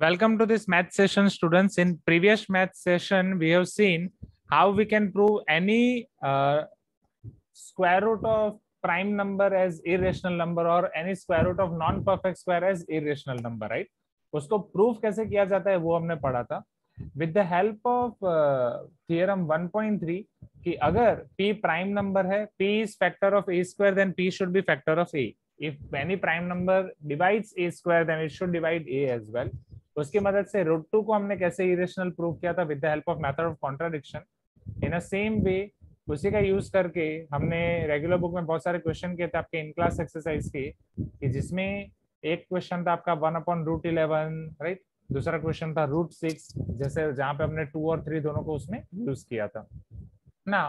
Welcome to this math session, students. In previous math session, we have seen how we can prove any uh, square root of prime number as irrational number or any square root of non-perfect square as irrational number, right? उसको proof कैसे किया जाता है वो हमने पढ़ा था with the help of theorem 1.3 कि अगर p प्राइम नंबर है p is factor of a square then p should be factor of a if any prime number divides a square then it should divide a as well उसकी मदद से root two को हमने कैसे irrational prove किया था with the help of method of contradiction in a same way उसी का यूज़ करके हमने रेगुलर बुक में बहुत सारे क्वेश्चन किए थे आपके इन क्लास एक्सरसाइज के, कि जिसमें एक क्वेश्चन था आपका one upon root eleven right दूसरा क्वेश्चन था रूट सिक्स जैसे जहाँ पे हमने टू और थ्री दोनों को उसमें यूज़ किया था। ना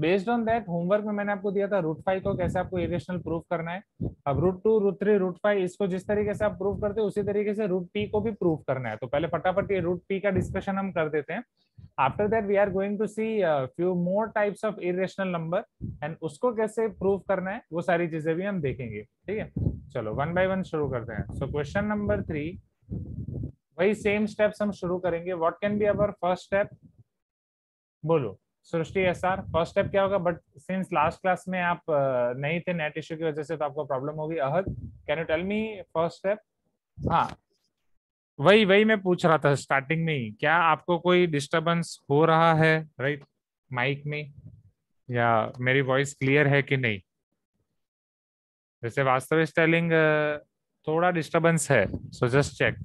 बेस्ड ऑन दैट होमवर्क में मैंने आपको दिया था रूट फाइव को कैसे आपको इरेशनल प्रूफ करना है? अब root two root three root five इसको जिस तरीके से आप प्रूफ करते हैं, उसी तरीके से रूट पी को भी प्रूव करना है। तो पहले फटाफट ये रूट पी का डिस्कशन हम कर देते हैं। After that we are going to see few more types of irrational number and उसको कैसे प्रूव करना है, वो सारी चीज़ें भी हम देखेंगे। ठीक है? चलो वन बाय वन शुरू करते हैं। सो क्वेश्चन नंबर थ्री वही सेम स्टेप्स हम शुरू करेंगे। What can be our first step बोलो। Srishti S R first step क्या होगा? बट सिंस लास्ट क्लास में आप नहीं थे नेट इश्यू की वजह से तो आपको प्रॉब्लम होगी। Ahad can you tell me first step हाँ। वही वही मैं पूछ रहा था स्टार्टिंग में ही। क्या आपको कोई डिस्टरबेंस हो रहा है? राइट माइक में? या मेरी वॉइस क्लियर है कि नहीं? जैसे वास्तविक टेलिंग थोड़ा डिस्टरबेंस है so just check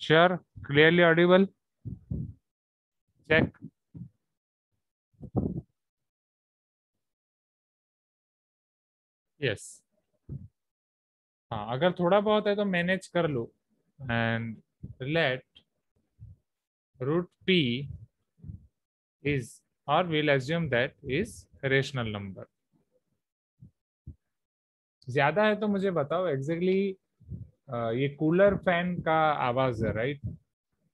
sure clearly audible check. Yes हाँ अगर थोड़ा बहुत है तो मैनेज कर लो. And let root P is और will assume that is rational number ज़्यादा है तो मुझे बताओ एग्जैक्टली exactly, ये कूलर फ़ैन का आवाज़ है राइट right?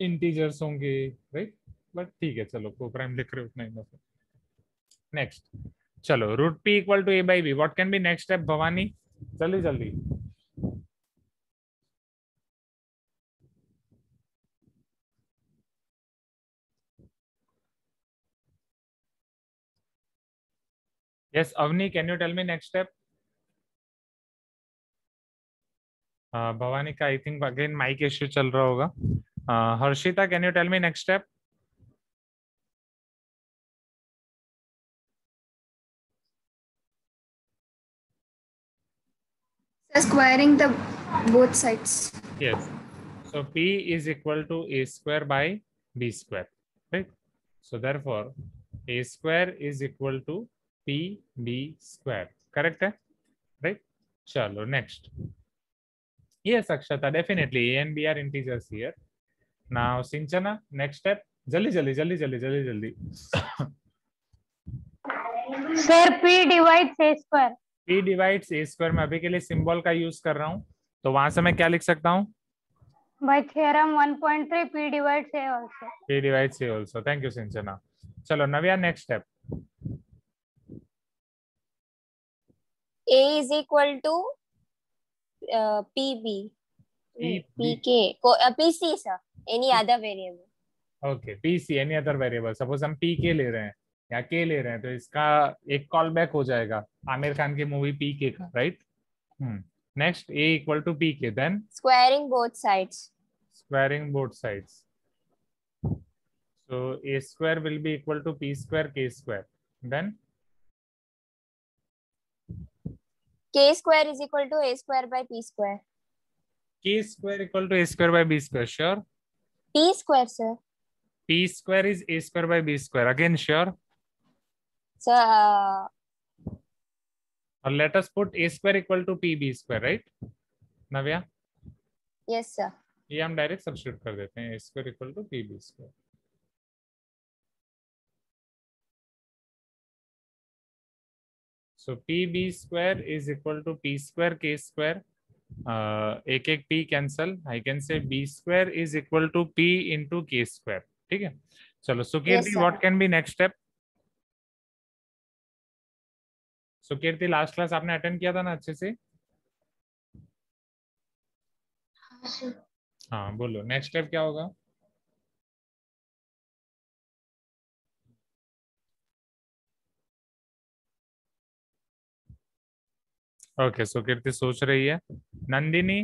इंटीजर्स होंगे राइट बट ठीक है चलो को प्राइम लिख रहे हो उतना ही नेक्स्ट चलो root P equal to A by B what can be next step Bhavani? जल्दी जल्दी। Yes avni can you tell me next step? uh, Bhavani का I think again mike issue चल रहा होगा। Uh, Harshita, can you tell me next step? Squaring the both sides. Yes. So P is equal to A square by B square, right? So therefore, A square is equal to P B square. Correct? Eh? Right? Chalo, next. Yes, Akshata, definitely A and B are integers here. Now सिंचना next step. जल्दी जल्दी जल्दी जल्दी जल्दी जल्दी sir p divides a square p divides a square मैं अभी के लिए सिंबल का यूज़ कर रहा हूँ। तो वहाँ से मैं क्या लिख सकता हूँ? By theorem 1.3 p divides a also. P divides a also. Thank you Sinchana चलो Navya next step a is equal to uh, pb P, pk uh, pc sir. Any other variable okay PC any other variable suppose हम K ले रहे हैं या के ले रहे हैं तो इसका एक कॉल बैक हो जाएगा आमिर खान की movie P K right next A equal to K then squaring both sides squaring both sides so a square will be equal to p square k square then k square is equal to a square by p square k square equal to a square by b square sure p square sir p square is a square by b square again sure so uh, or let us put a square equal to pb square right navya yes sir ये हम direct substitute कर देते हैं square equal to P B square so pb square is equal to p square k square uh, uh, एक एक P cancel I can say B square is equal to P into K square ठीक है? चलो Sukirti what can be next step Sukirti last class आपने attend किया था ना अच्छे से? हाँ, हाँ बोलो नेक्स्ट स्टेप क्या होगा? ओके सो कीर्ति सोच रही है। नंदिनी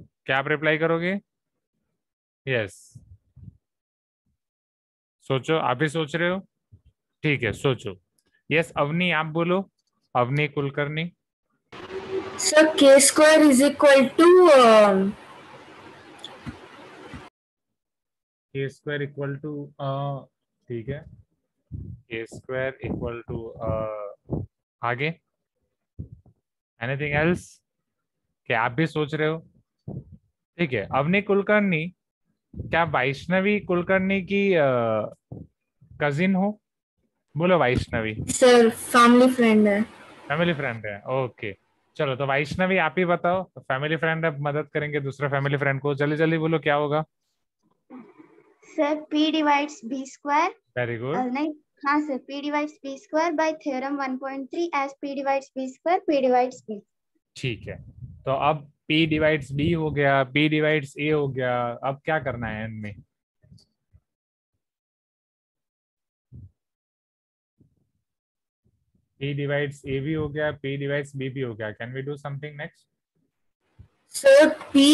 क्या आप रिप्लाई करोगे? यस सोचो आप भी सोच रहे हो? ठीक है सोचो। यस अवनी आप बोलो। Avani Kulkarni. Sir K square is equal um, K square equal to ठीक है। के स्क्वायर इक्वल टू आगे। एनीथिंग एल्स क्या आप भी सोच रहे हो? ठीक है अवनी कुलकर्णी क्या वैष्णवी कुलकर्णी की कजिन हो? बोलो वैष्णवी। सर फैमिली फ्रेंड है। फैमिली फ्रेंड है ओके चलो तो वैष्णवी आप ही बताओ तो फैमिली फ्रेंड अब मदद करेंगे दूसरे फैमिली फ्रेंड को। जल्दी जल्दी बोलो क्या होगा? Sir P divides B square very good नहीं हाँ sir P divides B square by theorem 1.3 as P divides B square P divides B ठीक है। तो अब पी डिवाइड्स b हो गया p डिवाइड्स a हो गया अब क्या करना है इनमें p डिवाइड्स a भी हो गया पी डिवाइड्स बी भी हो गया। Can we do something next sir p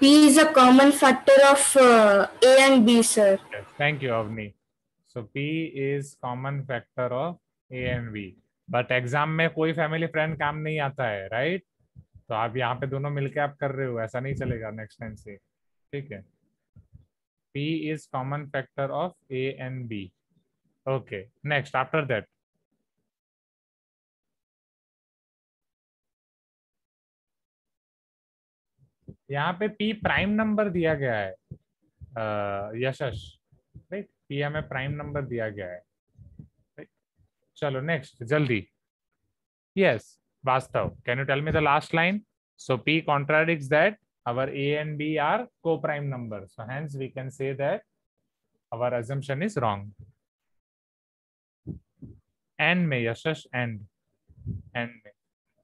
p is a common factor of A and B sir thank you Avani so P is common factor of A and B but exam में कोई family friend काम नहीं आता है right तो आप यहाँ पे दोनों मिलके आप कर रहे हो ऐसा नहीं चलेगा नेक्स्ट टाइम से। ठीक है? P is common factor of A and B. Okay, next after that. यहाँ पे P प्राइम नंबर दिया गया है अ, राइट हमें प्राइम नंबर दिया गया है? चलो नेक्स्ट जल्दी। Yes Vastav. Can you tell me the last line so, P contradicts that our A and B are co-prime numbers. So, hence, we can say that our assumption is wrong. N में Yashas and and में।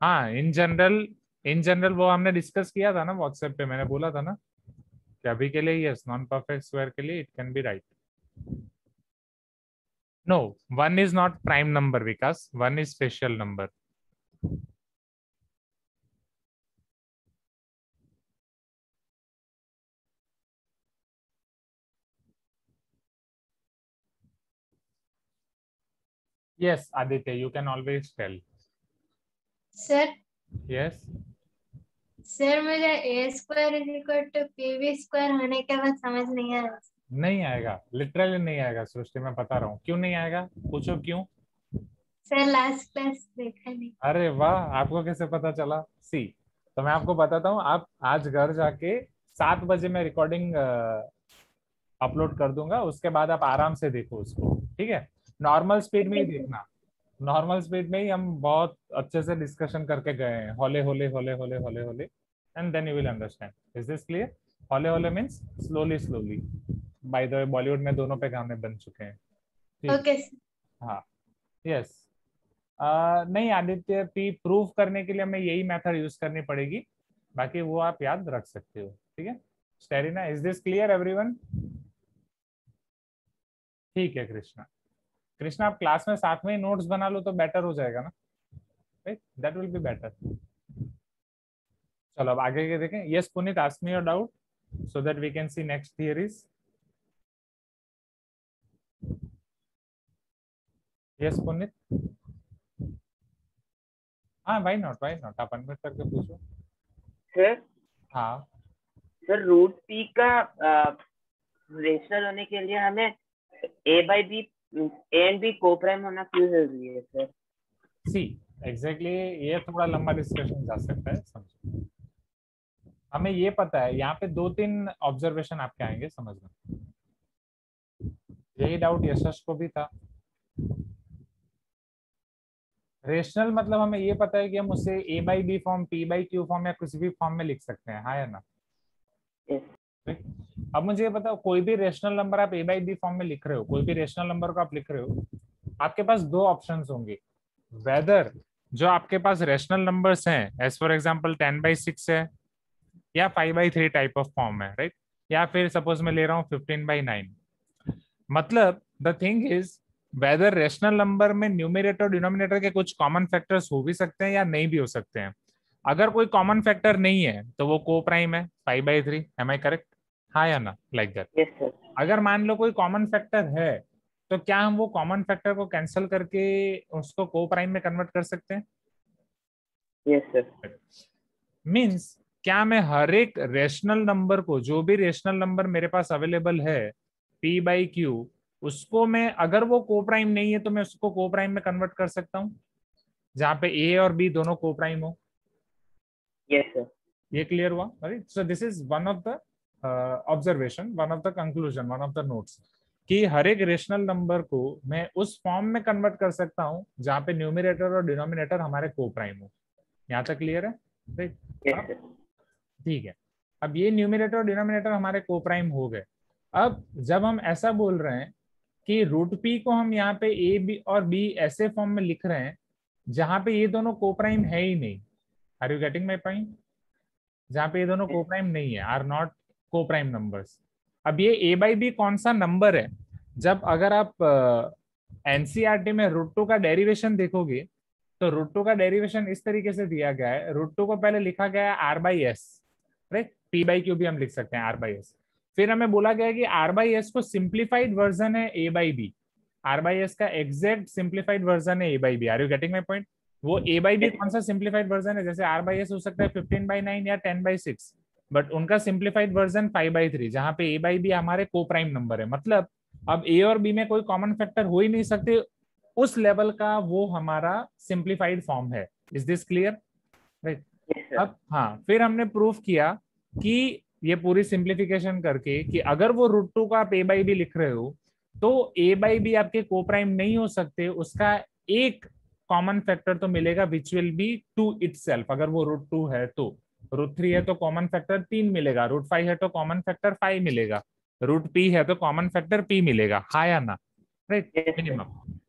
हाँ in general in general वो हमने discuss किया था ना WhatsApp पे मैंने बोला था ना कि अभी के लिए यस नॉन परफेक्ट स्क्वायर के लिए it can be right no one is not prime number because one is special number Yes, Aditya, you can always tell. Sir Yes. Sir मुझे A square is equal to P B square होने के बाद समझ नहीं आया नहीं आएगा literally नहीं आएगा सृष्टि में बता रहा हूँ। क्यों नहीं आएगा? पूछो क्यों? सर लास्ट क्लास देखा नहीं। अरे वाह आपको कैसे पता चला? सी तो मैं आपको बताता हूँ आप आज घर जाके सात बजे मैं रिकॉर्डिंग अपलोड कर दूँगा उसके बाद आप आराम से देखो उसको ठीक है? नॉर्मल स्पीड में ही देखना। नॉर्मल स्पीड में ही हम बहुत अच्छे से डिस्कशन करके गए हैं होले होले होले होले होले होले and then you will understand is this clear होले होले means slowly slowly by the way Bollywood में दोनों पे गाने बन चुके हैं। ओके हाँ। यस नहीं आदित्य पी प्रूव करने के लिए हमें यही मेथड यूज़ करनी पड़ेगी। बाकी वो आप याद रख सकते हो। ठीक है? स्टेरिना इज़ दिस क्लियर एवरीवन ठीक है कृष्णा। कृष्णा आप क्लास में साथ में ही नोट्स बना लो तो बेटर हो जाएगा ना। Right that will be better चलो अब आगे के देखें। Yes Punit ask me your doubt so that we can see next theories yes Puneet हाँ वाई नॉट वाई नॉट आप अनम्यूट करके पूछो। सर हाँ। सर रूट पी का रेशनल होने के लिए हमें A by B A and B को प्राइम होना क्यों ज़रूरी है सर सी एग्जैक्टली ये थोड़ा लंबा डिस्कशन जा सकता है समझो। हमें ये पता है यहाँ पे दो तीन ऑब्जर्वेशन आपके आएँगे समझना। यही डाउट यशस को भी था। रेशनल मतलब हमें ये पता है कि हम उसे a by b form p by q form या किसी भी फॉर्म में लिख सकते हैं हाँ या ना? Yes. अब मुझे ये बताओ कोई भी रेशनल नंबर आप ए बाई बी फॉर्म में लिख रहे हो कोई भी रेशनल नंबर को आप लिख रहे हो आपके पास दो ऑप्शन होंगे। वेदर जो आपके पास रेशनल नंबर्स हैं as for example ten by six है या five by three type of form है राइट या फिर सपोज़ मैं ले रहा हूँ फिफ्टीन बाई नाइन मतलब the thing is whether rational number में न्यूमिनेटर डिनोमिनेटर के कुछ कॉमन फैक्टर्स हो भी सकते हैं या नहीं भी हो सकते हैं। अगर कोई कॉमन फैक्टर नहीं है तो वो को प्राइम है five by three am I correct हाँ या ना लाइक दैट Yes, अगर मान लो कोई कॉमन फैक्टर है तो क्या हम वो कॉमन फैक्टर को कैंसिल करके उसको को प्राइम में कन्वर्ट कर सकते हैं? Yes, sir. मींस क्या मैं हर एक रेशनल नंबर को जो भी रेशनल नंबर मेरे पास अवेलेबल है पी बाई क्यू उसको मैं अगर वो को प्राइम नहीं है तो मैं उसको को प्राइम में कन्वर्ट कर सकता हूँ। जहाँ पे ए और बी दोनों को प्राइम हो। Yes, sir. ये क्लियर हुआ? Right so this is one of the observation one of the conclusion one of the notes कि हर एक रेशनल नंबर को मैं उस फॉर्म में कन्वर्ट कर सकता हूँ जहाँ पे न्यूमिनेटर और डिनोमिनेटर हमारे को प्राइम हो। यहाँ तक क्लियर है? राइट Yes, ठीक है। अब ये न्यूमिनेटर और डिनोमिनेटर हमारे को प्राइम हो गए। अब जब हम ऐसा बोल रहे हैं कि रूट पी को हम यहाँ पे ए बी और बी ऐसे फॉर्म में लिख रहे हैं जहाँ पे ये दोनों को प्राइम है ही नहीं। Are you getting my point जहाँ पे ये दोनों को प्राइम नहीं है are not coprime numbers अब ये ए बाई बी कौन सा नंबर है? जब अगर आप एनसीआरटी में रूट टू का डेरिवेशन देखोगे तो रूट टू का डेरिवेशन इस तरीके से दिया गया है। रूट टू को पहले लिखा गया है r by s right p by q भी हम लिख सकते हैं आर बाई एस फिर हमें बोला गया कि आर बाई एस को सिंप्लीफाइड वर्जन है a by b r by s का एग्जैक्ट सिंप्लीफाइड वर्जन है a by b are you getting my point वो ए बाई बी कौन सा सिंप्लीफाइड वर्जन है? जैसे आर बाई एस हो सकता है फिफ्टीन बाई नाइन या टेन बाई सिक्स बट उनका simplified version five by three जहाँ पे ए बाई बी हमारे को प्राइम नंबर है। मतलब अब ए और बी में कोई कॉमन फैक्टर हो ही नहीं सकते। उस लेवल का वो हमारा सिंप्लीफाइड फॉर्म है। इज़ दिस क्लियर राइट अब हाँ फिर हमने प्रूफ किया कि ये पूरी सिंप्लीफिकेशन करके कि अगर वो रूट टू का आप ए बाई बी लिख रहे हो तो ए बाई बी आपके को प्राइम नहीं हो सकते उसका एक कॉमन फैक्टर तो मिलेगा which will be two it अगर वो रूट टू है तो। रूट थ्री है तो कॉमन फैक्टर तीन मिलेगा रूट फाइव है तो कॉमन फैक्टर फाइव मिलेगा रूट पी है तो कॉमन फैक्टर पी मिलेगा हाँ या ना? राइट मिनिमम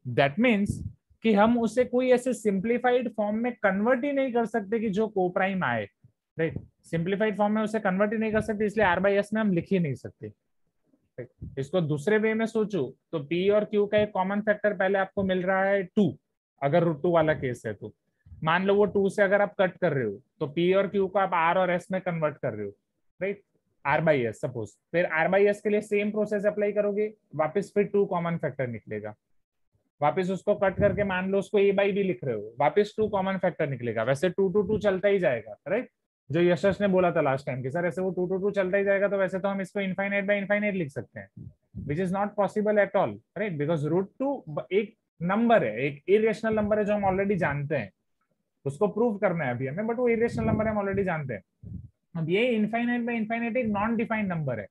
दैट मीन्स कि हम उसे कोई ऐसे सिंप्लीफाइड फॉर्म में कन्वर्ट ही नहीं कर सकते कि जो को प्राइम आए। राइट सिंप्लीफाइड फॉर्म में उसे कन्वर्ट ही नहीं कर सकते, इसलिए आर बाई एस में हम लिख ही नहीं सकते? इसको दूसरे वे में सोचू तो पी और क्यू का एक कॉमन फैक्टर पहले आपको मिल रहा है टू अगर रूट टू वाला केस है तो। मान लो वो टू से अगर आप कट कर रहे हो तो पी और क्यू को आप आर और एस में कन्वर्ट कर रहे हो। Right r by s suppose फिर आर बाई एस के लिए सेम प्रोसेस अप्लाई करोगे, वापस फिर टू कॉमन फैक्टर निकलेगा। वापस उसको कट करके मान लो उसको ए बाई बी लिख रहे हो, वापस टू कॉमन फैक्टर निकलेगा। वैसे टू टू टू चलता ही जाएगा। राइट जो यशस ने बोला था लास्ट टाइम कि, सर, ऐसे वो टू टू टू चलता ही जाएगा तो वैसे तो हम इसको इनफाइनाइट बाय इनफाइनाइट लिख सकते हैं। Which is not possible at all right because root two एक नंबर है, एक इरेशनल नंबर है जो हम ऑलरेडी जानते हैं। उसको प्रूव करना है अभी हमें बट वो इरेशनल नंबर हम ऑलरेडी जानते हैं। अब ये इनफाइनाइट बाय इनफाइनाइट एक नॉन डिफाइंड नंबर है।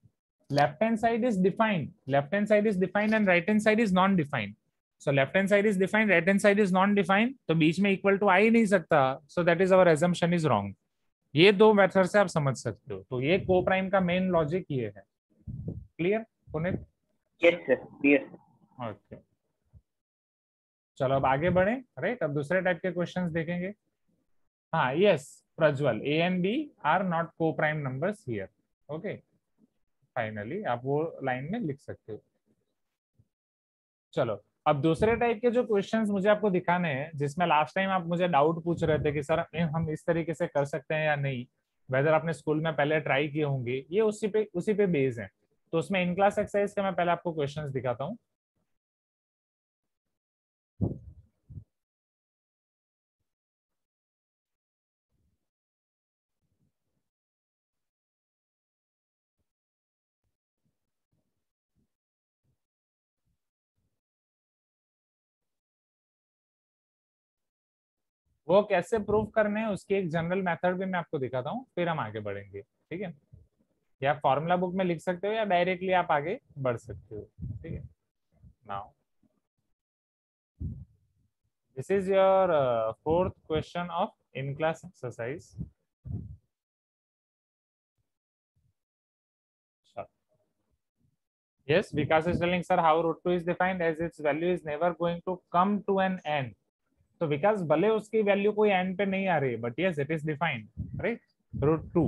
Left hand side is defined left hand side is defined and right hand side is non defined so left hand side is defined right hand side is non defined तो बीच में equal to आ ही नहीं सकता। So that is our assumption is wrong ये दो method से आप समझ सकते हो। तो ये को प्राइम का मेन लॉजिक ये है। क्लियर पुनित. Clear. ओके चलो अब आगे बढ़े। राइट अब दूसरे टाइप के क्वेश्चंस देखेंगे। हाँ yes Prajwal. A and b are not coprime numbers here okay finally आप वो लाइन में लिख सकते हो। चलो। अब दूसरे टाइप के जो क्वेश्चंस मुझे आपको दिखाने हैं, जिसमें लास्ट टाइम आप मुझे डाउट पूछ रहे थे कि, सर हम इस तरीके से कर सकते हैं या नहीं? वेदर आपने स्कूल में पहले ट्राई किए होंगे? ये उसी पे उसी पे बेस है। तो उसमें इन क्लास एक्सरसाइज का मैं पहले आपको क्वेश्चंस दिखाता हूँ। वो कैसे प्रूफ करने हैं, उसकी एक जनरल मेथड भी मैं आपको दिखाता हूँ, फिर हम आगे बढ़ेंगे, ठीक है? या फॉर्मूला बुक में लिख सकते हो या डायरेक्टली आप आगे बढ़ सकते हो, ठीक है? Now this is your fourth question of in class exercise yes because sir how sir two is defined as defined? Value is value is never going to come to तो विकास भले उसकी वैल्यू कोई एंड पे नहीं आ रही है but yes it is defined right root two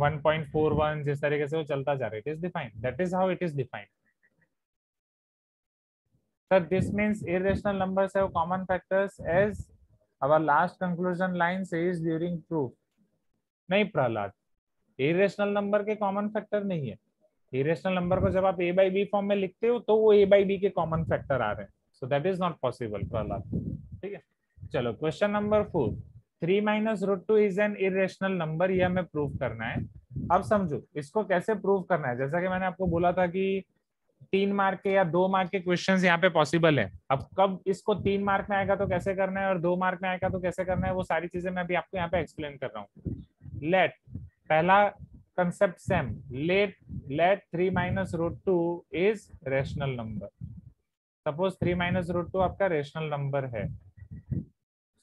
1.41 जिस तरीके से वो चलता जा रहा है it is defined that is how it is defined Sir, this means irrational numbers have common factors as our last conclusion line says during proof. नहीं Prahlad irrational number के कॉमन फैक्टर नहीं है. इरेशनल नंबर को जब आप ए by B form में लिखते हो तो वो ए बाई बी के कॉमन फैक्टर आ रहे हैं. So that is not possible Prahlad ठीक है? चलो question number four three minus root two is an irrational number ये हमें प्रूव करना है। अब समझो, इसको कैसे प्रूव करना है? जैसा कि मैंने आपको बोला था कि तीन मार्क के या दो मार्क के क्वेश्चंस यहाँ पे पॉसिबल है। अब कब इसको तीन मार्क में आएगा तो कैसे करना है और दो मार्क में आएगा तो कैसे करना है, वो सारी चीज़ें मैं अभी आपको यहाँ पे एक्सप्लेन कर रहा हूँ। लेट पहला concept same let let three minus root two is rational number suppose three minus root two आपका रेशनल नंबर है।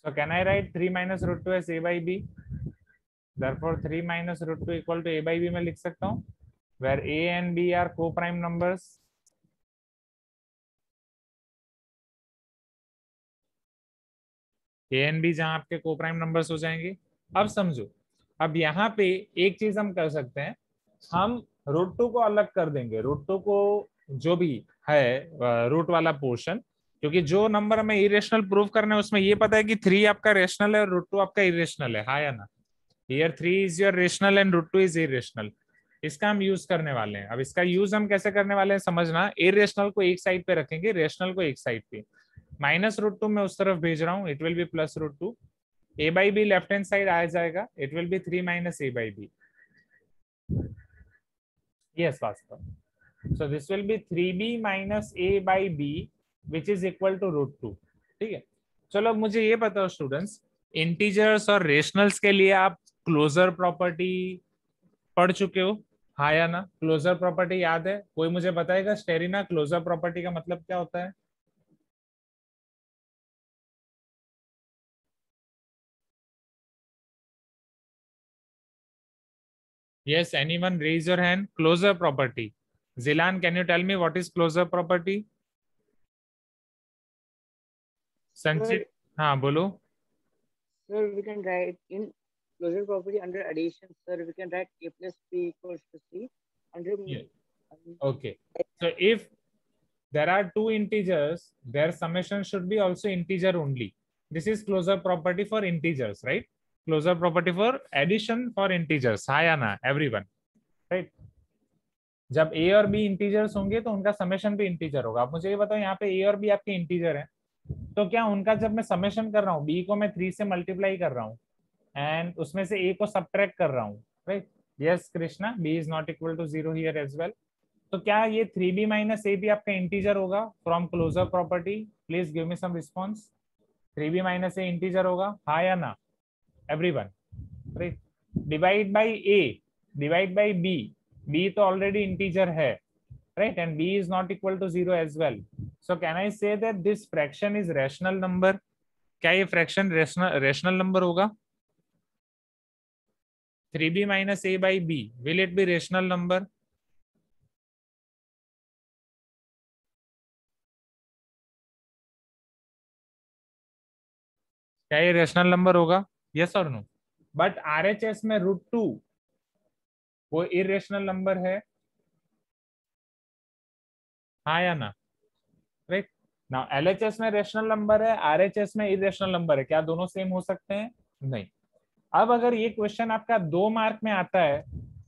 So can I write three minus root two as a by b therefore 3 minus root 2 equal to a by b में लिख सकता हूँ, where a and b are co-prime numbers. A and b जहाँ आपके coprime numbers हो जाएँगे। अब समझो, अब यहाँ पे एक चीज़ हम कर सकते हैं। हम रूट टू को अलग कर देंगे। रूट टू को जो भी है रूट वाला पोर्शन क्योंकि जो नंबर हमें इरेशनल प्रूव करना है, उसमें ये पता है कि थ्री आपका रेशनल है और रूट टू आपका इरेशनल है। हाँ या ना? Here three is your rational and root two is irrational इसका हम यूज़ करने वाले हैं। अब इसका यूज़ हम कैसे करने वाले हैं, समझना। इरेशनल को एक साइड पे रखेंगे रेशनल को एक साइड पे। माइनस रूट टू मैं उस तरफ़ भेज रहा हूँ it will be plus root two a by b left hand side आ जाएगा it will be three minus a by b yes, Vastav. So this will be 3b minus a by b which is equal to root 2 ठीक है? चलो मुझे ये बताओ students integers और rationals के लिए आप क्लोजर प्रॉपर्टी पढ़ चुके हो? हाँ या ना? क्लोजर प्रॉपर्टी याद है? कोई मुझे बताएगा? स्टेरिना क्लोजर प्रॉपर्टी का मतलब क्या होता है? Yes, anyone raise your hand. Closure property. Zilan, can you tell me what is closure property? Sanchit हाँ बोलो। Sir we can write in closure property under addition sir we can write a plus b equals to c under okay so if there are two integers their summation should be also integer only this is closure property for integers right closure property for addition for integers हाँ या ना everyone right जब ए और B integers होंगे तो उनका summation भी integer होगा। आप मुझे ये बताओ यहाँ पे ए और बी आपके इंटीजर है। तो क्या उनका जब मैं समेशन कर रहा हूँ बी को मैं थ्री से मल्टीप्लाई कर रहा हूँ एंड उसमें से a को सब्ट्रैक्ट कर रहा हूँ right yes Krishna b is not equal to zero here as well तो क्या ये थ्री बी माइनस ए भी आपका इंटीजर होगा from closure property please give me some response three b minus a integer होगा हाँ या ना? Everyone right divide by a divide by b b तो ऑलरेडी इंटीजर है. Right and b is not equal to zero as well so can i say that this fraction is rational number क्या ये fraction rational rational number होगा 3b minus a by b will it be rational number क्या ये rational number होगा yes और no but RHS में root two वो irrational number है हाँ या ना? राइट ना एलएचएस में रेशनल नंबर है आरएचएस में इरेशनल नंबर है. क्या दोनों सेम हो सकते हैं? नहीं. अब अगर ये क्वेश्चन आपका दो मार्क में आता है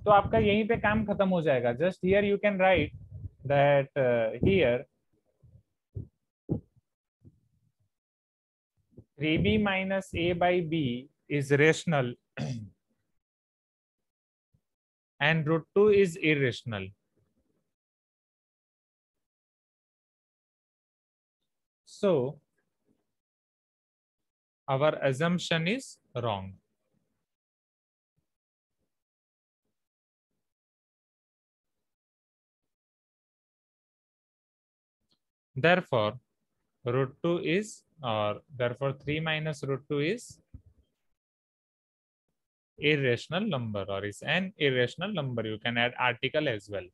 तो आपका यहीं पे काम खत्म हो जाएगा. Just here you can write that here three b minus a by b is rational and root 2 is irrational. So our assumption is wrong. Therefore root 2 is or therefore 3 minus root 2 is irrational number or is an irrational number. You can add article as well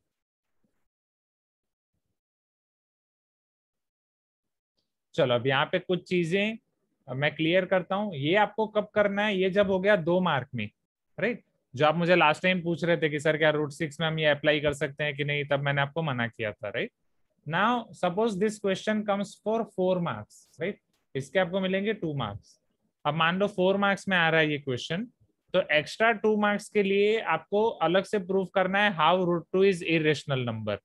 चलो, अब यहाँ पे कुछ चीज़ें मैं clear करता हूँ। ये आपको कब करना है? ये जब हो गया दो मार्क में राइट जो आप मुझे लास्ट टाइम पूछ रहे थे कि, सर, क्या रूट सिक्स में हम ये अप्लाई कर सकते हैं कि नहीं? तब मैंने आपको मना किया था right now suppose this question comes for four marks right इसके आपको मिलेंगे टू मार्क्स अब मान लो फोर मार्क्स में आ रहा है ये क्वेश्चन तो एक्स्ट्रा टू मार्क्स के लिए आपको अलग से प्रूव करना है how root two is irrational number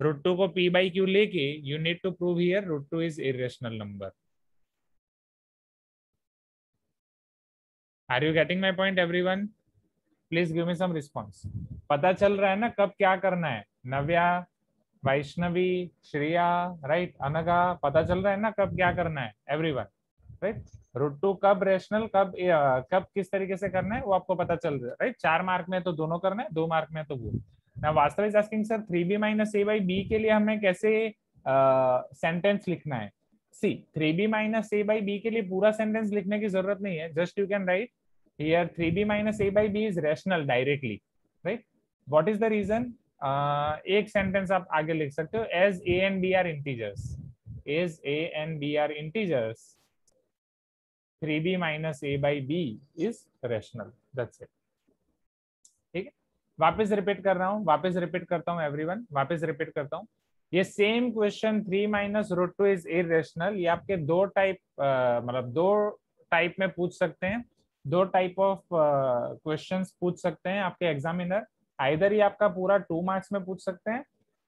root two को पी बाई क्यू लेके you need to prove here root two is irrational number are you getting my point everyone please give me some response पता चल रहा है ना कब क्या करना है? नव्या, वैष्णवी, श्रेया राइट अनगा, पता चल रहा है ना कब क्या करना है? Everyone right root two कब रेशनल कब कब किस तरीके से करना है वो आपको पता चल रहा है राइट चार मार्क में तो दोनों करना है, दो मार्क में तो वो। ना Vastav is asking sir three b minus a by b के लिए हमें कैसे सेंटेंस uh, लिखना है? See three b minus a by b के लिए पूरा सेंटेंस लिखने की ज़रूरत नहीं है। Just you can write here three b minus a by b is rational directly right what is the reason एक सेंटेंस आप आगे लिख सकते हो। As a and b are integers as a and b are integers 3b minus a by b is rational that's it ठीक है वापस repeat कर रहा हूँ, वापस रिपीट करता हूँ एवरीवन वापस रिपीट करता हूँ। ये same question three minus root two is irrational ये आपके दो टाइप मतलब दो टाइप में पूछ सकते हैं। दो टाइप ऑफ़ क्वेश्चन पूछ सकते हैं आपके एग्जामिनर आइदर ये आपका पूरा टू मार्क्स में पूछ सकते हैं,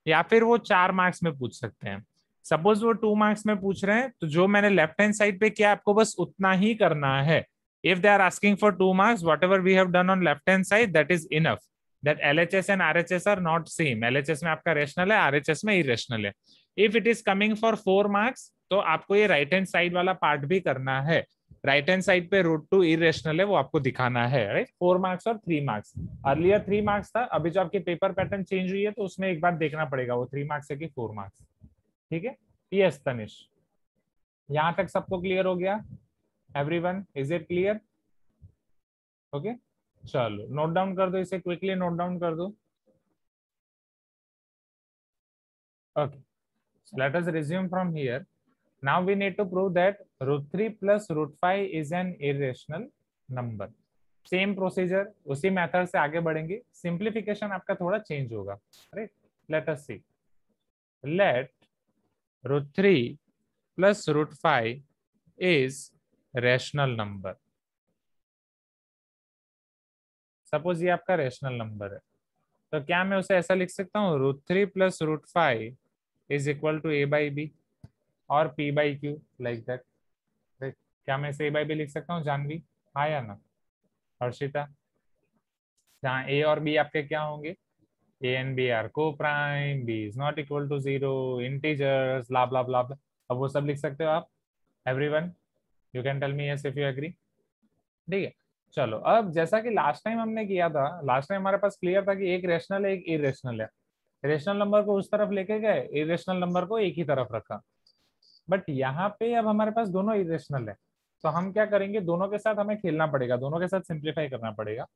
या फिर वो चार मार्क्स में पूछ सकते हैं। सपोज़ वो टू मार्क्स में पूछ रहे हैं तो जो मैंने लेफ़्ट हैंड साइड पे किया, आपको बस उतना ही करना है। If they are asking for two marks whatever we have done on left hand side that is enough that L H S and R H S are not same L H S में आपका rational है R H S में irrational है. If it is coming for four marks तो आपको ये right hand side वाला part भी करना है. राइट हैंड साइड पे रूट टू इरेशनल है, वो आपको दिखाना है राइट फोर मार्क्स और three marks earlier three marks था, अभी जो आपकी पेपर पैटर्न चेंज हुई है तो उसमें एक बार देखना पड़ेगा वो थ्री मार्क्स है कि फोर मार्क्स ठीक है? यस तनिष यहाँ तक सबको क्लियर हो गया? Everyone is it clear okay चलो नोट डाउन कर दो इसे क्विकली नोट डाउन कर दो। Okay let us resume from here now we need to prove that root three plus root five is an irrational number same procedure उसी method से आगे बढ़ेंगे। सिंप्लीफिकेशन आपका थोड़ा चेंज होगा। Right let us see let root three plus root five is rational number suppose ये आपका rational number है। तो क्या मैं उसे ऐसा लिख सकता हूँ? Root three plus root five is equal to a by b और p by q like that क्या मैं इसे ए बाई बी लिख सकता हूँ? जानवी हाँ या ना? हर्षिता जहाँ ए और बी आपके क्या होंगे? a and b are co-prime, b is not equal to zero, integers, blah blah blah. अब वो सब लिख सकते हो आप? Everyone you can tell me yes if you agree ठीक है। चलो, अब जैसा कि लास्ट टाइम हमने किया था लास्ट टाइम हमारे पास क्लियर था कि एक रेशनल है, एक इरेशनल है। रेशनल नंबर को उस तरफ़ लेके गए इरेशनल नंबर को एक ही तरफ़ रखा। बट यहाँ पे अब हमारे पास दोनों इरेशनल है। तो हम क्या करेंगे, दोनों के साथ हमें खेलना पड़ेगा, दोनों के साथ सिंप्लीफाई करना पड़ेगा।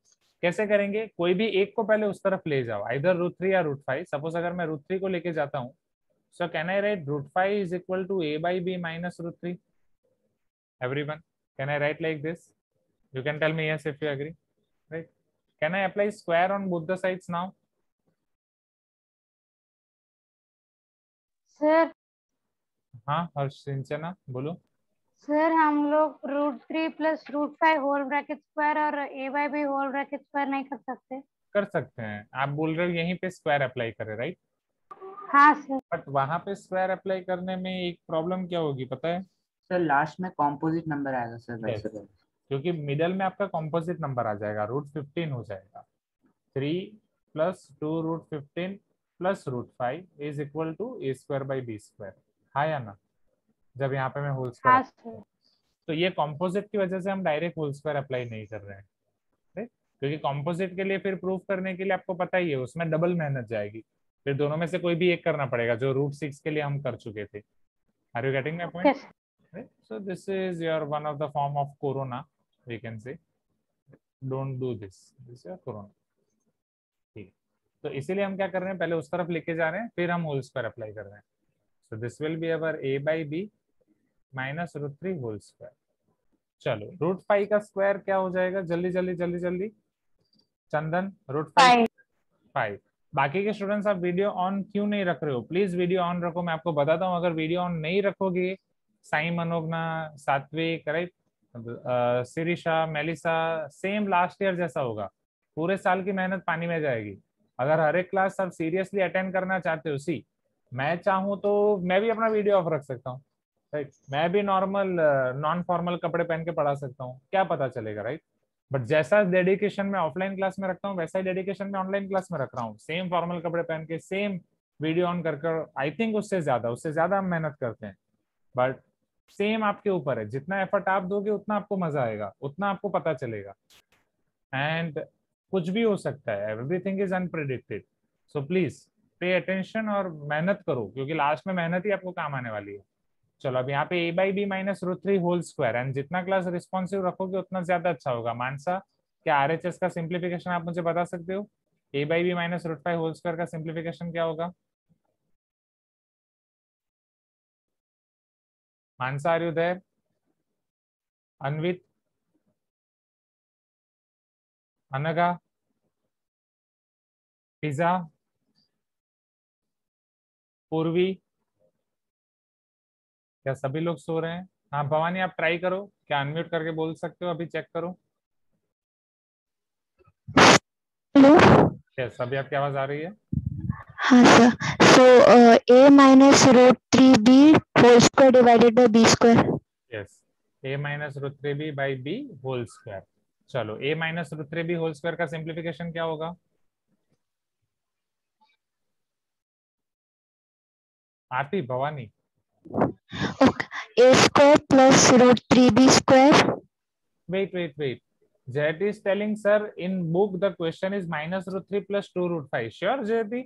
कैसे करेंगे, कोई भी एक को पहले उस तरफ़ ले जाओ इधर रूट थ्री या रूट फाइव सपोज़ अगर मैं रूट थ्री को लेके जाता हूँ so can I write root five is equal to a by b minus root three everyone can I write like this? You can tell me yes if you agree. Right? Can i apply square on both the sides now? Sir हाँ हर्ष सिंचना बोलो। Sir हम लोग root three plus root five whole bracket square और a by b whole bracket square नहीं कर सकते। कर सकते हैं। आप बोल रहे हो यहीं पे स्क्वायर अप्लाई करें राइट हाँ सर बट वहाँ पे स्क्वायर अप्लाई करने में एक प्रॉब्लम क्या होगी पता है? सर लास्ट में कॉम्पोजिट नंबर आएगा सर Yes. क्योंकि मिडल में आपका कॉम्पोजिट नंबर आ जाएगा रूट फिफ्टीन हो जाएगा। Three plus two root fifteen plus root five is equal to a square by b square हाँ या ना? जब यहाँ पे मैं होल हाँ स्क्वायर तो ये कॉम्पोजिट की वजह से हम डायरेक्ट होल स्क्वायर अप्लाई नहीं कर रहे हैं? क्योंकि कॉम्पोजिट के लिए फिर प्रूफ करने के लिए आपको पता ही है उसमें डबल मेहनत जाएगी। फिर दोनों में से कोई भी एक करना पड़ेगा जो रूट सिक्स के लिए हम कर चुके थे। Are you getting my point so this is your one of the form of corona. We can say don't do this. This is corona. ठीक तो इसीलिए हम क्या कर रहे हैं पहले उस तरफ़ लेके जा रहे हैं फिर हम होल स्क्वायर अप्लाई कर रहे हैं। So this will be our a by b minus root three whole square चलो रूट फाइव का स्क्वायर क्या हो जाएगा? जल्दी जल्दी जल्दी जल्दी। चंदन रूट फाइव फाइव बाकी के स्टूडेंट्स आप वीडियो ऑन क्यों नहीं रख रहे हो? प्लीज़ वीडियो ऑन रखो मैं आपको बताता हूँ अगर वीडियो ऑन नहीं रखोगे Sai Manogna Satvik right Sirisha Melissa same last year जैसा होगा। पूरे साल की मेहनत पानी में जाएगी। अगर हर एक क्लास आप सीरियसली अटेंड करना चाहते हो सी मैं चाहूँ तो मैं भी अपना वीडियो ऑफ़ रख सकता हूँ। राइट मैं भी नॉर्मल नॉन फॉर्मल कपड़े पहन के पढ़ा सकता हूँ। क्या पता चलेगा राइट बट जैसा डेडिकेशन में ऑफलाइन क्लास में रखता हूँ, वैसा ही डेडिकेशन में ऑनलाइन क्लास में रख रहा हूँ। सेम फॉर्मल कपड़े पहन के सेम वीडियो ऑन कर कर आई थिंक उससे ज़्यादा उससे ज़्यादा हम मेहनत करते हैं। बट सेम आपके ऊपर है। जितना एफर्ट आप दोगे, उतना आपको मज़ा आएगा, उतना आपको पता चलेगा। एंड कुछ भी हो सकता है। Everything is unpredicted so please pay attention और मेहनत करो, क्योंकि लास्ट में मेहनत ही आपको काम आने वाली है। चलो, अब यहाँ पे a by b minus root three whole square and जितना क्लास रिस्पॉन्सिव रखोगे, उतना ज़्यादा अच्छा होगा। मानसा, क्या आर एच एस का सिंप्लीफिकेशन आप मुझे बता सकते हो? A by b minus root five whole square का सिंप्लीफिकेशन क्या होगा? मानसा आर यू देर अनवित अनगा पिज्जा पूर्वी क्या सभी लोग सो रहे हैं? हाँ भवानी आप ट्राई करो। क्या अनम्यूट करके बोल सकते हो? अभी चेक करो। हेलो यस अभी आपकी आवाज़ आ रही है। हाँ sir so a minus root three b whole square divided by b square yes a minus root three b by b whole square चलो a minus root three b whole square का simplification क्या होगा? Aarti Bhavani. A square plus root three b square wait wait wait. Jayati is telling sir in book the question is minus root 3 plus 2 root 5 sure Jayati?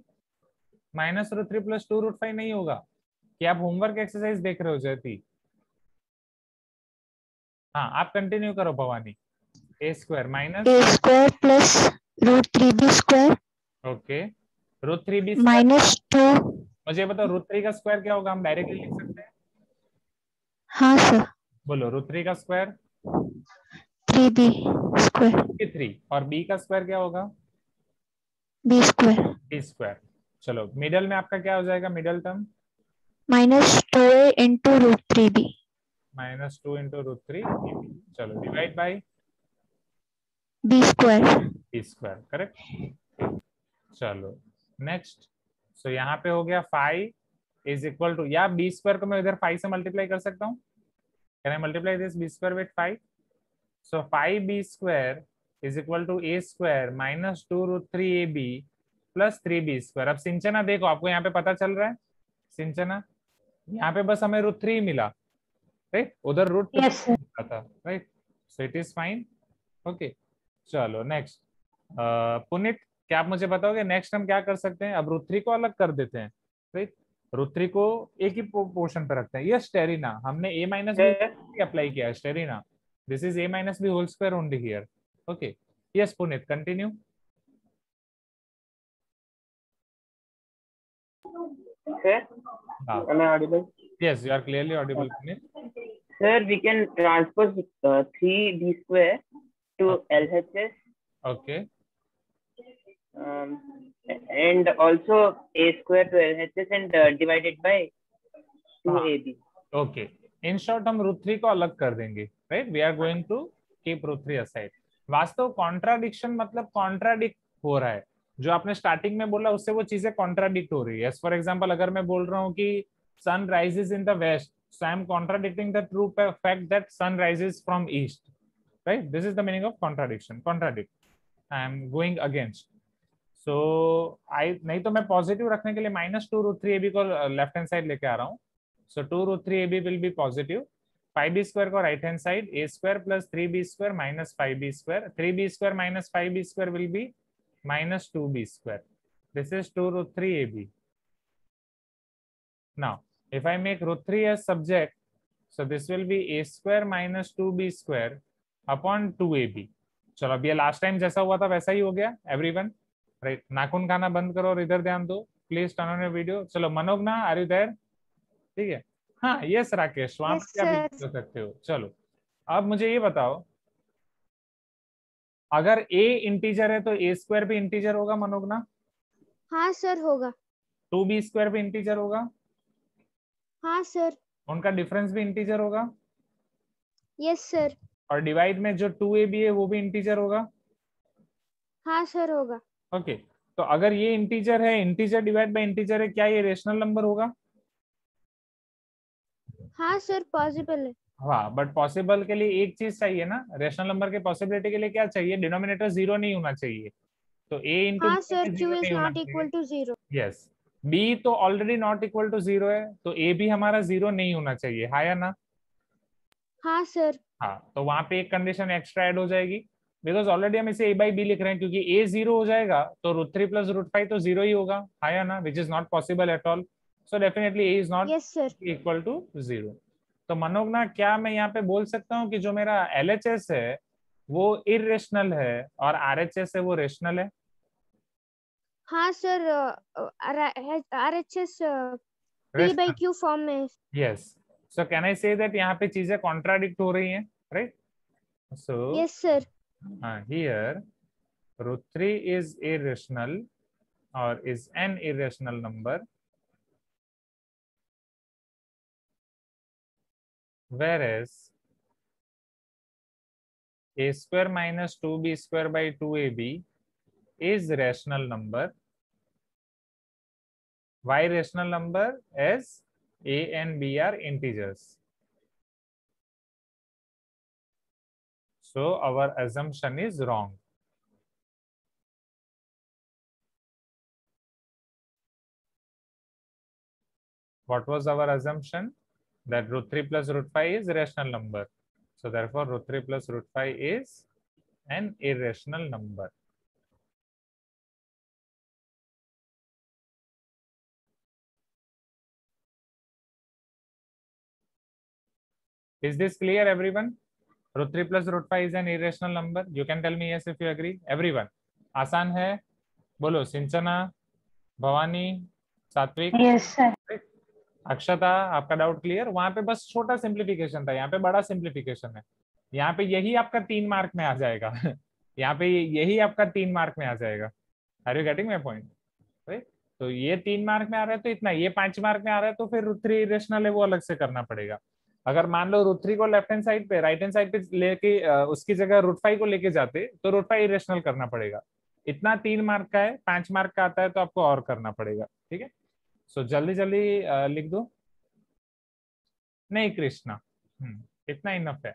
Minus root 3 plus 2 root 5 नहीं होगा। क्या आप homework exercise देख रहे हो जयती। हाँ आप कंटिन्यू करो Bhavani. A square minus a square plus root three b square okay root three b minus two मुझे बताओ रूट थ्री का स्क्वायर क्या होगा? हम डायरेक्टली लिख सकते हैं? हाँ सर बोलो रूट थ्री का square three b square three और बी का स्क्वायर क्या होगा? बी स्क्वायर बी स्क्वायर चलो मिडल में आपका क्या हो जाएगा? Middle term minus two a into root three b. Minus two into root three चलो divide by b square. B square correct? चलो नेक्स्ट। सो यहाँ पे हो गया फाइव इज़ इक्वल टू या बी स्क्वायर को मैं इधर फाइव से मल्टीप्लाई कर सकता हूँ? Can I multiply this b square with five so five b square is equal to a square minus two root three a b plus three b square अब सिंचना देखो आपको यहाँ पे पता चल रहा है? सिंचना? यहाँ पे बस हमें रूट थ्री मिला राइट उधर रूट sir. था right so it is fine okay चलो नेक्स्ट पुनित क्या आप मुझे बताओगे नेक्स्ट हम क्या कर सकते हैं? अब रूट थ्री को अलग कर देते हैं राइट रूट थ्री को एक ही पोर्शन पे रखते हैं। ये स्टेरिना हमने ए माइनस बी अप्लाई किया स्टेरिना this is a minus b whole square only here okay yes Punit continue हाँ am I audible? yes you are clearly audible Punit Sir, we can transpose uh, 3b square to LHS okay um, and also a square to LHS and uh, divided by 2ab. Okay in short हम root three को अलग कर देंगे right we are going to keep root three aside वास्तव contradiction मतलब contradict हो रहा है जो आपने स्टार्टिंग में बोला, उससे वो चीज़ें कॉन्ट्राडिक्ट हो रही है। फॉर एग्ज़ाम्पल अगर मैं बोल रहा हूँ कि sun rises in the west i am contradicting the true pa- fact that sun rises from east, right? This is the meaning of contradiction, contradict. I am going against. So, i, नहीं तो मैं positive रखने के लिए minus two root three a b को left hand side लेके आ रहा हूँ। So 2 root 3 ab will be positive. Five b square को right hand side a square plus three b square minus five b square three b square minus five minus 2b square. This is 2 root 3ab. Now, if I make root 3 as subject, so this will be a square minus 2b square upon 2ab. चलो अब ये last time जैसा हुआ था वैसा ही हो गया everyone right नाखून खाना बंद करो और इधर ध्यान दो प्लीज़ टर्न ऑन वीडियो चलो मनोगना आर यू देयर ठीक है हाँ यस राकेश वहाँ Yes, क्या. कर सकते हो चलो अब मुझे ये बताओ अगर a इंटीजर है तो a स्क्वायर भी इंटीजर होगा मनोगना हाँ सर होगा। टू बी स्क्वायर भी इंटीजर होगा? हाँ सर उनका डिफरेंस भी इंटीजर होगा? यस सर और डिवाइड में जो टू ए बी है वो भी इंटीजर होगा? हाँ सर होगा। ओके तो अगर ये इंटीजर है इंटीजर डिवाइड बाय इंटीजर है क्या ये रेशनल नंबर होगा? हाँ सर पॉसिबल है। हाँ बट पॉसिबल के लिए एक चीज़ चाहिए ना। रेशनल नंबर के पॉसिबिलिटी के लिए क्या चाहिए? डिनोमिनेटर ज़ीरो नहीं होना चाहिए। तो a into sir q is not equal to zero yes b तो already not equal to zero है तो ए भी हमारा ज़ीरो नहीं होना चाहिए। हाँ या ना? हाँ सर हाँ तो वहाँ पे एक कंडीशन एक्स्ट्रा ऐड हो जाएगी। बिकॉज़ ऑलरेडी हम इसे ए बाई बी लिख रहे हैं क्योंकि ए ज़ीरो हो जाएगा तो root three plus root five तो ज़ीरो ही होगा। हाँ या ना? Which is not possible at all so definitely a is not equal to zero तो मनोगना क्या मैं यहाँ पे बोल सकता हूँ कि जो मेरा LHS है वो इरेशनल है और RHS है वो रेशनल है? हाँ sir R H S p by q form में। Yes so can I say that यहाँ पे चीज़ें कॉन्ट्राडिक्ट हो रही हैं right so yes sir here root 3 is irrational or is an irrational number. Whereas a square minus 2b square by 2ab is rational number why rational number as a and b are integers So our assumption is wrong. What was our assumption? That root 3 plus root 5 is rational number. So therefore root 3 plus root 5 is an irrational number. Is this clear everyone? root 3 plus root 5 is an irrational number you can tell me yes if you agree everyone आसान है बोलो सिंचना भवानी सात्विक Yes, sir. Akshata, आपका doubt clear वहाँ पे बस छोटा सिंप्लीफिकेशन था, यहाँ पे बड़ा सिंप्लीफिकेशन है। यहाँ पे यही आपका तीन मार्क में आ जाएगा। यहाँ पे यही आपका तीन मार्क में आ जाएगा। Are you getting my point तो ये तीन मार्क में आ रहा है तो इतना, ये पाँच मार्क में आ रहा है तो फिर रूट थ्री है, वो अलग से करना पड़ेगा। अगर मान लो रूट थ्री को लेफ़्ट हैंड साइड पे राइट हैंड साइड पे लेके उसकी जगह रूट फाइव को लेके जाते तो रूट फाइव इरेशनल करना पड़ेगा। इतना तीन मार्क का है, पाँच मार्क का आता है तो आपको और करना पड़ेगा, ठीक है? सो जल्दी जल्दी लिख दो नहीं कृष्णा इतना इनफ है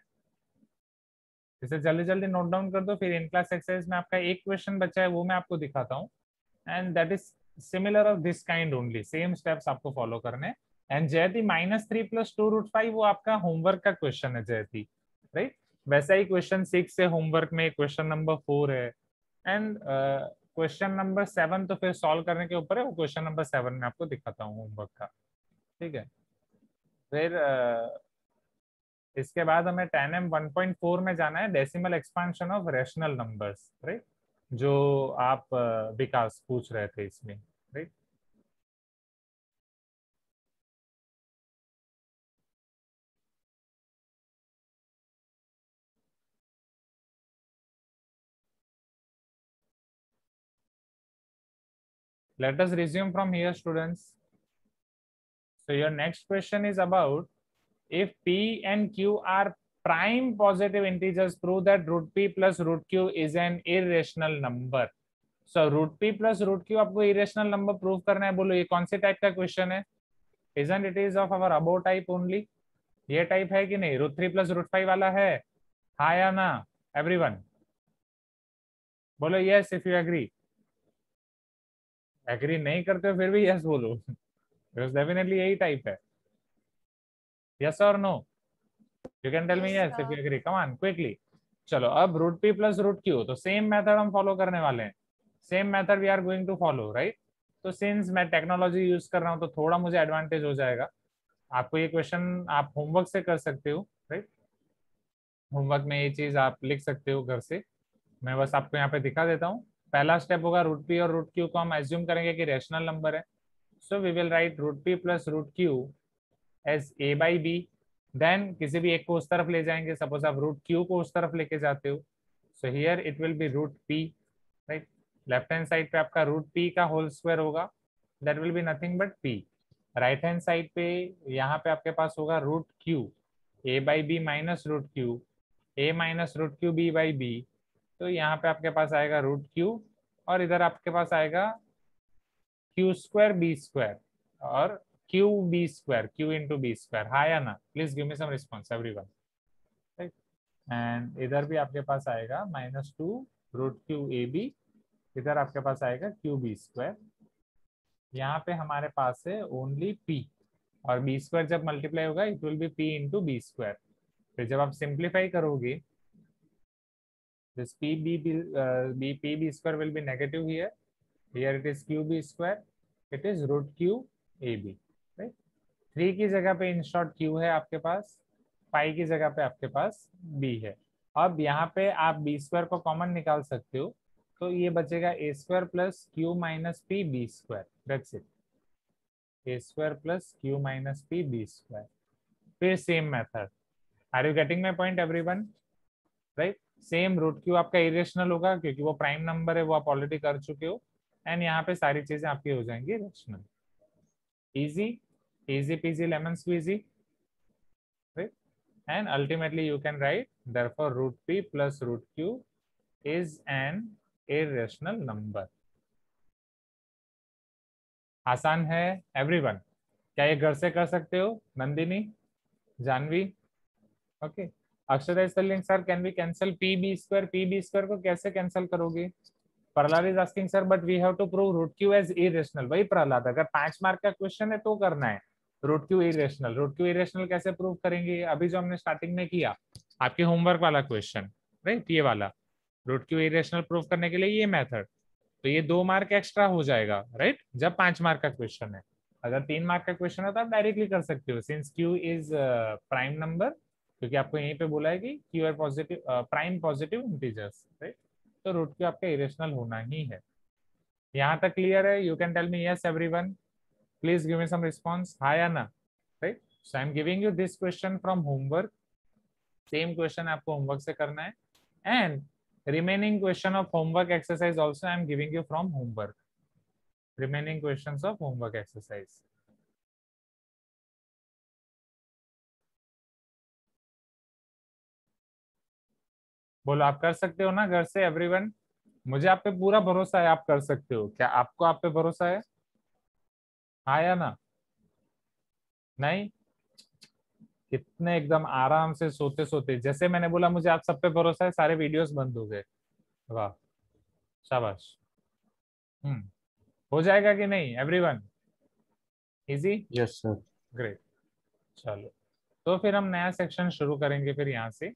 इसे जल्दी जल्दी नोट डाउन कर दो फिर इन क्लास एक्सरसाइज में आपका एक क्वेश्चन बचा है वो मैं आपको दिखाता हूँ and that is similar of this kind only same steps आपको फॉलो करने and Jayati minus three plus two root five वो आपका होमवर्क का क्वेश्चन है जयति राइट वैसा ही क्वेश्चन सिक्स है होमवर्क में क्वेश्चन नंबर फोर है एंड क्वेश्चन नंबर सेवन तो फिर सॉल्व करने के ऊपर है, वो क्वेश्चन नंबर सेवन में आपको दिखाता हूँ होमवर्क का। ठीक है? फिर इसके बाद हमें ten M one point four में जाना है decimal expansion of rational numbers right जो आप विकास पूछ रहे थे इसमें right let us resume from here students so your next question is about if p and q are prime positive integers prove that root p plus root q is an irrational number so root p plus root q आपको irrational number prove करना है बोलो ये कौन से type का question है isn't it is of our above type only ये टाइप है कि नहीं root three plus root five वाला है हाँ या ना एवरीवन बोलो yes if you agree agree नहीं करते हो फिर भी यस बोलो। बिकॉज़ डेफिनेटली यही टाइप है। यस और no you can tell me yes if you agree come on quickly चलो अब root p plus root q तो सेम मेथड हम फॉलो करने वाले हैं। Same method we are going to follow right तो सिंस मैं टेक्नोलॉजी यूज़ कर रहा हूँ तो थोड़ा मुझे एडवांटेज हो जाएगा। आपको ये क्वेश्चन आप होमवर्क से कर सकते हो राइट होमवर्क में ये चीज़ आप लिख सकते हो घर से। मैं बस आपको यहाँ पे दिखा देता हूँ। पहला स्टेप होगा रूट पी और रूट क्यू को हम एज्यूम करेंगे कि रेशनल नंबर है। So we will write root p plus root q as a by b then किसी भी एक को उस तरफ़ ले जाएँगे। सपोज़ आप रूट क्यू को उस तरफ़ लेके जाते हो। So here it will be root p right left hand side पे आपका रूट पी का होल स्क्वायर होगा। That will be nothing but p right hand side पे यहाँ पे आपके पास होगा root q a by b minus root q a minus root q b by b तो यहाँ पे आपके पास आएगा रूट क्यू और इधर आपके पास आएगा क्यू स्क्वायर बी स्क्वायर और q b square q into b square हाँ या ना? Please give me some response everyone right and इधर भी आपके पास आएगा minus two root q a b इधर आपके पास आएगा क्यू बी स्क्वायर यहाँ पे हमारे पास है ओनली पी और बी स्क्वायर जब मल्टीप्लाई होगा it will be p into b square फिर जब आप सिंप्लीफाई करोगे this p b b uh, b square will be negative here. Here it is q square. It is root q a right? 3 की जगह पे in short q है आपके पास पाई की जगह पे आपके पास b है। अब यहाँ पे आप b स्क्वायर को कॉमन निकाल सकते हो तो ये बचेगा a square plus q minus p b square that's it a square plus q minus p b square फिर same method are you getting my point everyone right same root q आपका irrational होगा? क्योंकि वो prime number है, वो आप already कर चुके हो। एंड यहाँ पे सारी चीज़ें आपकी हो जाएँगी rational easy easy peasy lemon right and ultimately you can write therefore root p plus root q is an irrational number आसान है एवरीवन क्या ये घर से कर सकते हो? Nandini, Janvi? Okay Akshara sir can cancel p b square p b square को कैसे कैंसिल करोगे? Prahlad is asking sir but we have to prove root q as वही प्रहलाद, अगर पाँच मार्क का क्वेश्चन है तो करना है। रूट क्यू रूट क्यू कैसे प्रूव करेंगे? अभी जो हमने स्टार्टिंग में किया, आपके होमवर्क वाला क्वेश्चन राइट ये वाला। रूट क्यू इरेशनल प्रूव करने के लिए ये मेथड तो ये दो मार्क एक्स्ट्रा हो जाएगा राइट जब पाँच मार्क का क्वेश्चन है। अगर तीन मार्क का क्वेश्चन है तो आप डायरेक्टली कर सकते हो since q is prime number क्योंकि आपको यहीं पे बोला है कि q are positive prime positive integers right तो रूट क्यू आपका इरेशनल होना ही है। यहाँ तक क्लियर है? You can tell me yes everyone please give me some response हाँ या ना? Right so I am giving you this question from homework same question आपको होमवर्क से करना है। And remaining question of homework exercise also i am giving you from homework. Remaining questions of homework exercise. बोलो आप कर सकते हो ना घर से एवरीवन मुझे आप पे पूरा भरोसा है आप कर सकते हो। क्या आपको आप पे भरोसा है? हाँ या ना? नहीं? कितने एकदम आराम से सोते सोते जैसे मैंने बोला मुझे आप सब पे भरोसा है सारे वीडियोस बंद हो गए। वाह शाबाश। हम्म हो जाएगा कि नहीं? Everyone easy yes sir great चलो तो फिर हम नया सेक्शन शुरू करेंगे फिर यहाँ से।